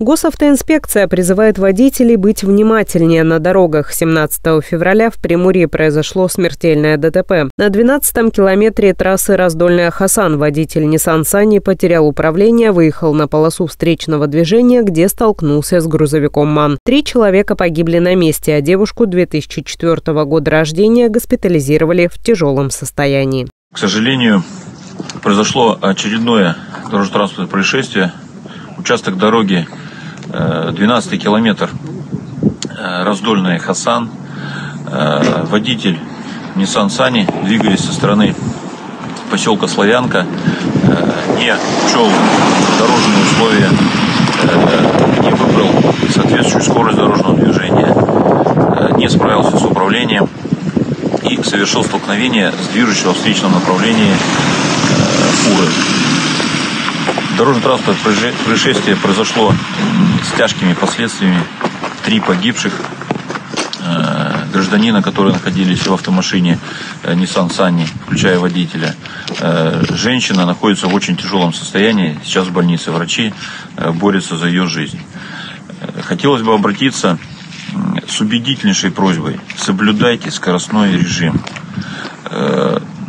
Госавтоинспекция призывает водителей быть внимательнее на дорогах. 17 февраля в Приморье произошло смертельное ДТП. На 12-м километре трассы Раздольная-Хасан водитель Nissan Sunny потерял управление, выехал на полосу встречного движения, где столкнулся с грузовиком МАН. Три человека погибли на месте, а девушку 2004 года рождения госпитализировали в тяжелом состоянии. К сожалению, произошло очередное дорожно-транспортное происшествие. Участок дороги 12 э, километр э, раздольная Хасан. Э, водитель Nissan Сани, двигаясь со стороны поселка Славянка, не учел дорожные условия, не выбрал соответствующую скорость дорожного движения, не справился с управлением и совершил столкновение с движущего в встречном направлении фуры. Дорожно-транспортное происшествие произошло с тяжкими последствиями. Три погибших э, гражданина, которые находились в автомашине э, Nissan Sunny, включая водителя. Э, женщина находится в очень тяжелом состоянии. Сейчас в больнице врачи борются за ее жизнь. Хотелось бы обратиться с убедительнейшей просьбой. Соблюдайте скоростной режим.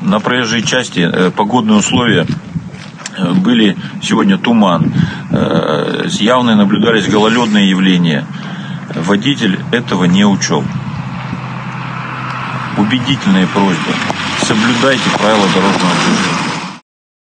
На проезжей части погодные условия были сегодня туман, э, явно наблюдались гололедные явления. Водитель этого не учел. Убедительная просьба. Соблюдайте правила дорожного движения.